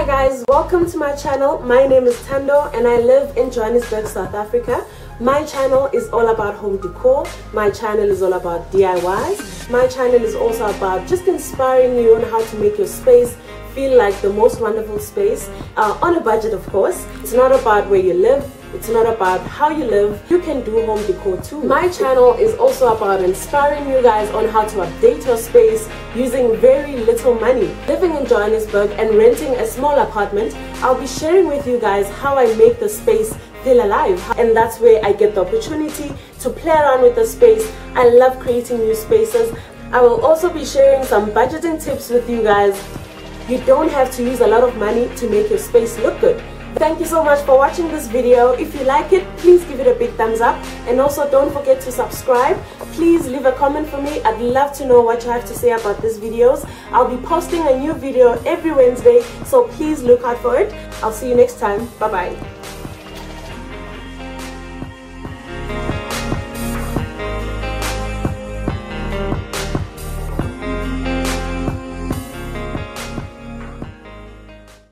Hi guys, welcome to my channel. My name is Thando and I live in Johannesburg, South Africa. My channel is all about home decor. My channel is all about DIYs. My channel is also about just inspiring you on how to make your space feel like the most wonderful space uh, on a budget of course. It's not about where you live, it's not about how you live. You can do home decor too. My channel is also about inspiring you guys on how to update your space using very little money. Living in Johannesburg and renting a small apartment, I'll be sharing with you guys how I make the space feel alive and that's where I get the opportunity to play around with the space. I love creating new spaces. I will also be sharing some budgeting tips with you guys. You don't have to use a lot of money to make your space look good. Thank you so much for watching this video. If you like it, please give it a big thumbs up. And also don't forget to subscribe. Please leave a comment for me. I'd love to know what you have to say about these videos. I'll be posting a new video every Wednesday, so please look out for it. I'll see you next time. Bye-bye.